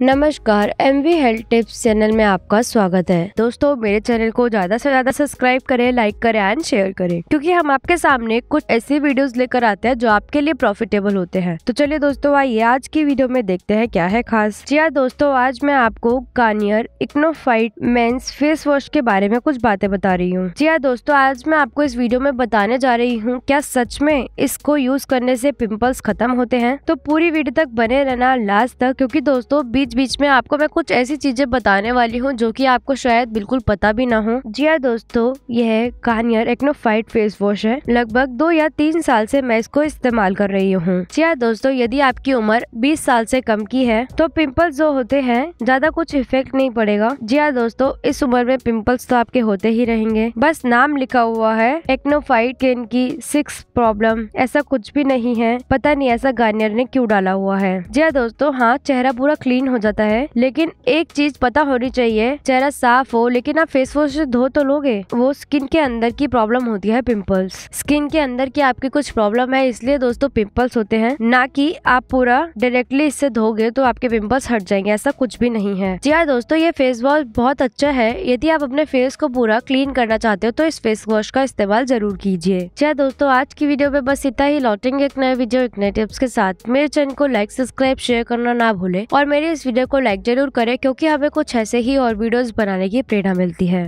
नमस्कार M V health tips channel में आपका स्वागत है। दोस्तों, मेरे चैनल को ज़्यादा से ज़्यादा सब्सक्राइब करें लाइक करें एंड शेयर करें। क्योंकि हम आपके सामने कुछ ऐसी वीडियोस लेकर आते हैं जो आपके लिए प्रॉफिटेबल होते हैं। तो चलिए दोस्तों, आइए आज की वीडियो में देखते हैं क्या है खास। जी हाँ दोस्तों, आज मैं आपको Garnier Acnofight men's face wash के बारे में कुछ बातें बता रही हूँ। जी हाँ दोस्तों, आज मैं आपको इस वीडियो में बताने जा रही हूँ, क्या सच में इसको यूज़ करने से पिम्पल्स खत्म होते हैं। तो पूरी वीडियो तक बने रहना लास्ट तक, क्यूँकी दोस्तों, बीच बीच बीच में आपको मैं कुछ ऐसी चीज़ें बताने वाली हूँ जो कि आपको शायद बिल्कुल पता भी ना हो। जी हाँ दोस्तों, यह गार्नियर एक्नोफाइट फेस वॉश है। लगभग दो या तीन साल से मैं इसको इस्तेमाल कर रही हूँ। जी हाँ दोस्तों, यदि आपकी उम्र बीस साल से कम की है तो पिम्पल्स जो होते हैं, ज़्यादा कुछ इफ़ेक्ट नहीं पड़ेगा। जी हाँ दोस्तों, इस उम्र में पिम्पल्स तो आपके होते ही रहेंगे। बस नाम लिखा हुआ है एक्नोफाइट स्किन की सिक्स प्रॉब्लम ऐसा कुछ भी नहीं है। पता नहीं ऐसा गार्नियर ने क्यों डाला हुआ है। जी हाँ दोस्तों हाँ चेहरा पूरा क्लीन हो जाता है। लेकिन एक चीज़ पता होनी चाहिए, चेहरा साफ़ हो, लेकिन आप फेस वॉश से धो तो लोगे। वो स्किन के अंदर की प्रॉब्लम होती है पिंपल्स स्किन के अंदर की आपकी कुछ प्रॉब्लम है, इसलिए दोस्तों पिंपल्स होते हैं। ना कि आप पूरा डायरेक्टली इससे धोगे तो आपके पिंपल्स हट जाएँगे, ऐसा कुछ भी नहीं है। जी हाँ दोस्तों, ये फेस वॉश बहुत अच्छा है। यदि आप अपने फेस को पूरा क्लीन करना चाहते हो तो इस फेस वॉश का इस्तेमाल ज़रूर कीजिए। जी हाँ दोस्तों, आज की वीडियो में बस इतना ही। लौटेंगे एक नए वीडियो एक नए टिप्स के साथ। मेरे चैनल को लाइक सब्सक्राइब शेयर करना ना भूले। और मेरे इस वीडियो को लाइक ज़रूर करें, क्योंकि हमें कुछ ऐसे ही और वीडियोज़ बनाने की प्रेरणा मिलती है।